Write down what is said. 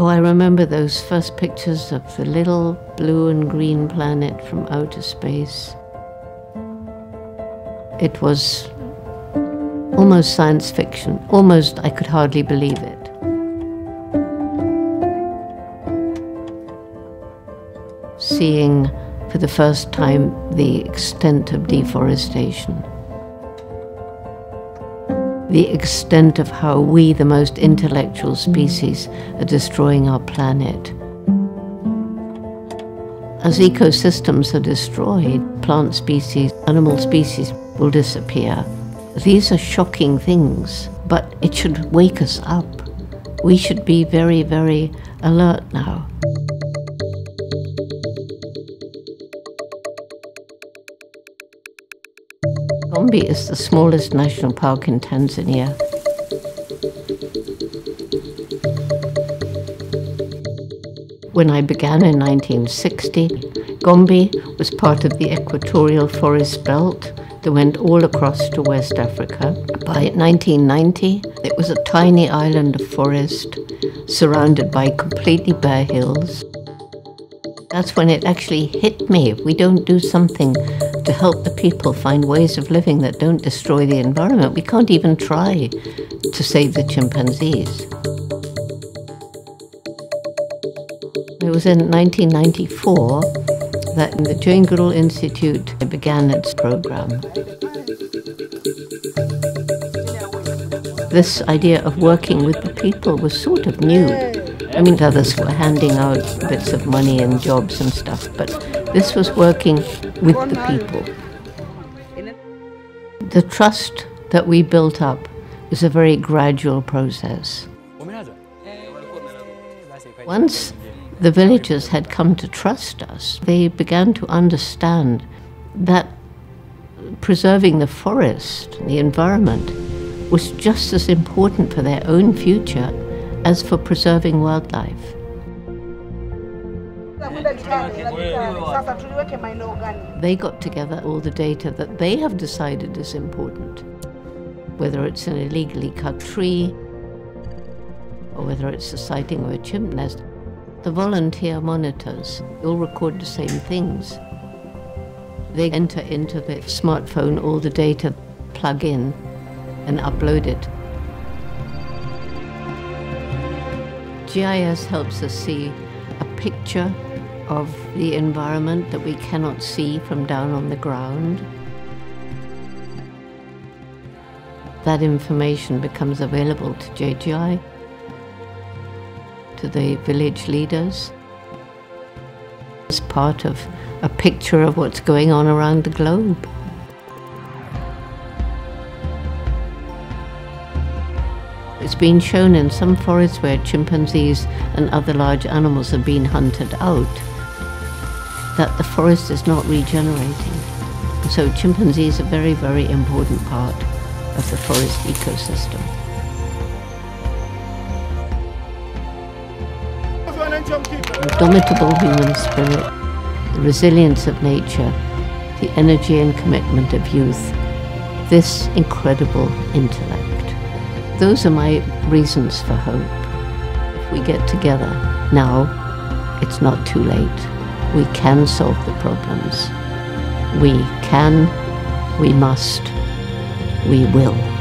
Oh, I remember those first pictures of the little blue and green planet from outer space. It was almost science fiction. Almost, I could hardly believe it. Seeing for the first time the extent of deforestation, the extent of how we, the most intellectual species, are destroying our planet. As ecosystems are destroyed, plant species, animal species will disappear. These are shocking things, but it should wake us up. We should be very, very alert now. Gombe is the smallest national park in Tanzania. When I began in 1960, Gombe was part of the equatorial forest belt that went all across to West Africa. By 1990, it was a tiny island of forest surrounded by completely bare hills. That's when it actually hit me. If we don't do something to help the people find ways of living that don't destroy the environment, we can't even try to save the chimpanzees. It was in 1994 that the Jane Goodall Institute began its program. This idea of working with the people was sort of new. I mean, others were handing out bits of money and jobs and stuff, but this was working with the people. The trust that we built up was a very gradual process. Once the villagers had come to trust us, they began to understand that preserving the forest, the environment, was just as important for their own future as for preserving wildlife. They got together all the data that they have decided is important, whether it's an illegally cut tree or whether it's the sighting of a chimp nest. The volunteer monitors all record the same things. They enter into the smartphone all the data, plug in, and upload it. GIS helps us see a picture of the environment that we cannot see from down on the ground. That information becomes available to JGI, to the village leaders, as part of a picture of what's going on around the globe. It's been shown in some forests where chimpanzees and other large animals have been hunted out that the forest is not regenerating. So chimpanzees are a very, very important part of the forest ecosystem. The indomitable human spirit, the resilience of nature, the energy and commitment of youth, this incredible intellect. Those are my reasons for hope. If we get together now, it's not too late. We can solve the problems. We can, we must, we will.